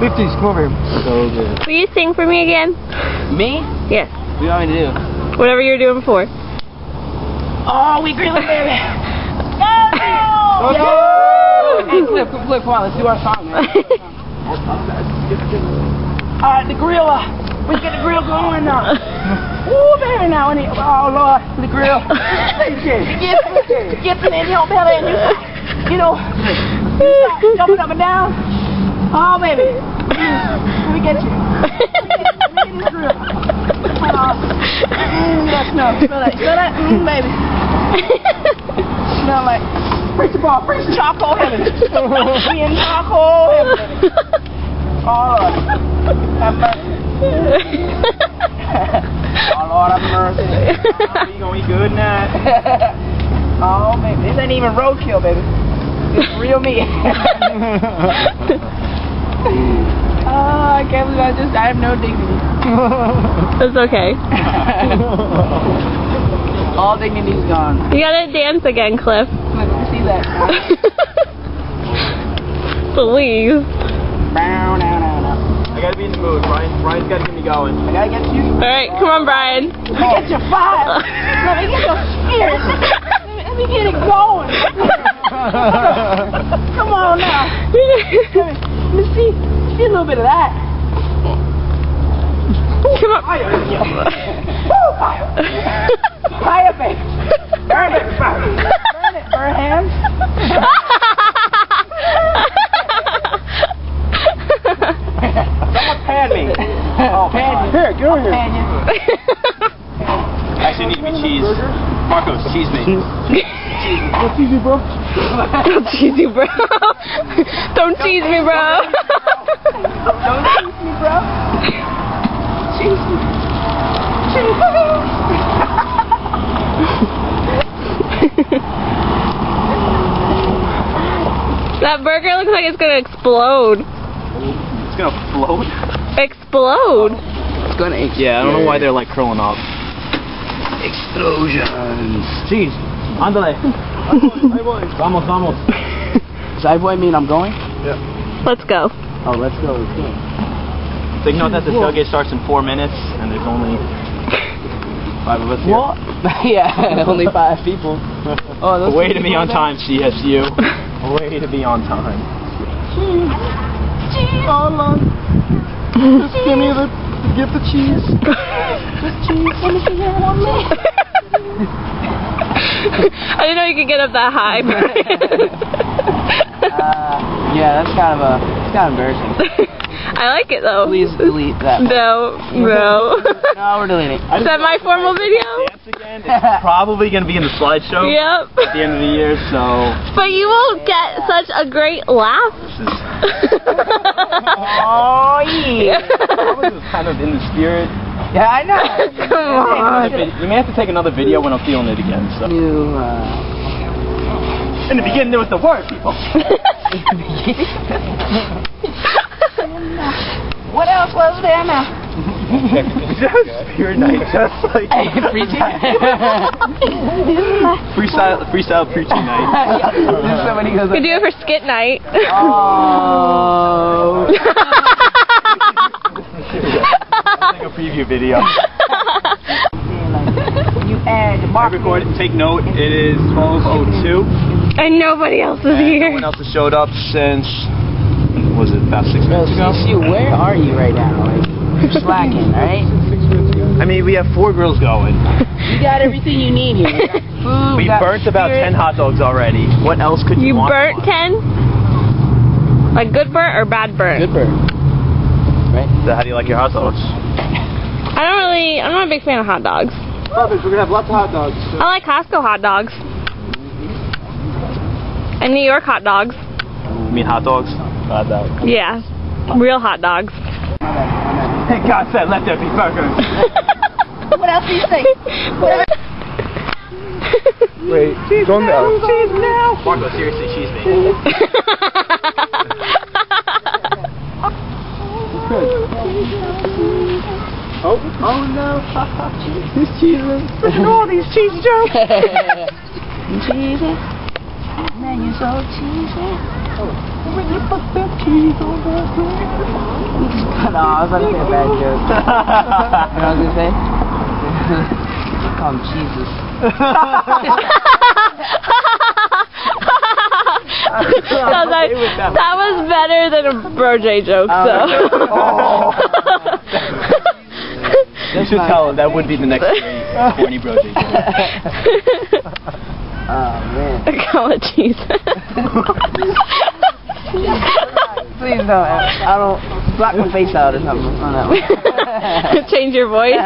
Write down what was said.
50s, come over here. So good. Will you sing for me again? Me? Yes. What do you want me to do? Whatever you're doing before. Oh, we grilling, baby. Let's Yo! go! Hey, Cliff, Cliff, Cliff, come on, let's do our song, man. All right, the grill. Uh, we get the grill going now. Ooh, baby, now. And it, oh, Lord, the grill. Get, get in your belly and you, you know, you start jumping up and down. Oh, baby. Let me get you. Let me get grill. Oh, mm, that smell. Smell that. Smell that? Mm, baby. Smell like preach the ball, preach the charcoal heaven. We in charcoal heaven. Oh, Lord. Have mercy. oh, Lord, have mercy. You gonna be good now? oh, baby. This ain't even roadkill, baby. This is real meat. oh, I can't believe I just, I have no dignity. That's okay. All dignity's gone. You gotta dance again, Cliff. Let me see that. Please. Bow, now, now, now. I gotta be in the mood. Brian, Brian's gotta get me going. I gotta get you. Alright, come on, Brian. Let me get your fire. Let me get your spirit. Let me, let me get it going. Come on now. Let me, let me see, see a little bit of that. Come on. Fire. Woo, fire. Fire, baby. Burn it, fire. Burn it, burn hands. Someone pan me. Oh, pan you. Here, get over here. Pan you. Actually, it needs to be cheese. Marcos, cheese me. What's easy, bro? Don't tease you, bro. Don't tease me, bro. Don't tease me, bro. Tease me. that burger looks like it's gonna explode. It's gonna float. Explode. It's gonna Yeah, I don't know why they're like curling up. Explosions. Cheese. Ándale. Ahí voy. Vamos, vamos. Does I boy mean I'm going? Yeah. Let's go. Oh, let's go. Let's go. Take note that the tailgate starts in four minutes, and there's only five of us here. What? yeah, only five people. Oh, those Way to be on there? time, CSU. Way to be on time. Oh, Lord. Just give me the, give the cheese. Just cheese. Let me see that one more. I didn't know you could get up that high. Uh, yeah, that's kind of a, it's kind of embarrassing. I like it though. Please delete that. No, no. No, we're deleting. Is that my formal video? Dance again. It's probably gonna be in the slideshow Yep. at the end of the year, so But you won't get such a great laugh. this is Oh, yeah. probably was kind of in the spirit. Yeah, I know. Come on. You may have to take another video when I'm feeling it again. So You, uh, in the beginning there was the word, people. what else was there now? just spirit night, just like freestyle, freestyle preaching night. There's somebody goes We could do it for skit night. Oh. Like a preview video. You add I mark. recorded. Take note. It is 12:02. and nobody else is and No here. one else has showed up since. Was it about six minutes ago? CSU, where are you right now? Like, you're slacking, right? I mean, we have four grills going. You got everything you need here. You food. We got burnt about spirit. 10 hot dogs already. What else could you, You want? burnt ten? Like good burnt or bad burnt? Good burn. Right? So how do you like your hot dogs? I don't really. I'm not a big fan of hot dogs. We're gonna have lots of hot dogs. I like Costco hot dogs. And New York hot dogs. You mean hot dogs? Hot dogs. Yeah. Real hot dogs. Thank God said let there be burgers. What else do you think? Wait, cheese on now. Cheese now. Marco, seriously, cheese me. Oh, oh no. These cheeses. Look at all these cheese jokes. cheesy. Man, you're so cheesy. Oh. When you put that cheese on that No, I was about to say a bad joke. you know what I was gonna say? Call him Jesus. that, was like, that was better than a Bro J joke, so. Oh. oh. You should tell him that would be the next great corny bro J joke. Oh man. Call it cheese. Please don't. I don't block my face out or something on that one. Change your voice.